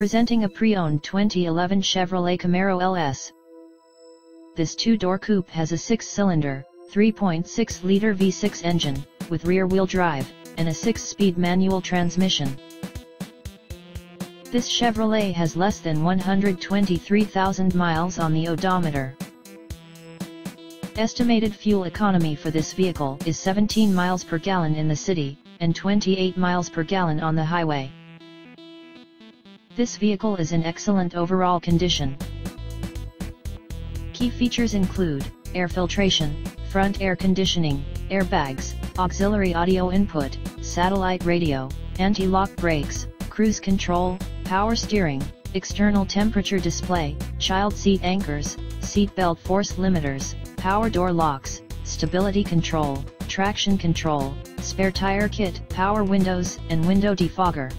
Presenting a pre-owned 2011 Chevrolet Camaro LS. This two-door coupe has a 6-cylinder, 3.6-liter V6 engine, with rear-wheel drive, and a 6-speed manual transmission. This Chevrolet has less than 123,000 miles on the odometer. Estimated fuel economy for this vehicle is 17 miles per gallon in the city, and 28 miles per gallon on the highway. This vehicle is in excellent overall condition. Key features include, air filtration, front air conditioning, airbags, auxiliary audio input, satellite radio, anti-lock brakes, cruise control, power steering, external temperature display, child seat anchors, seat belt force limiters, power door locks, stability control, traction control, spare tire kit, power windows and window defogger.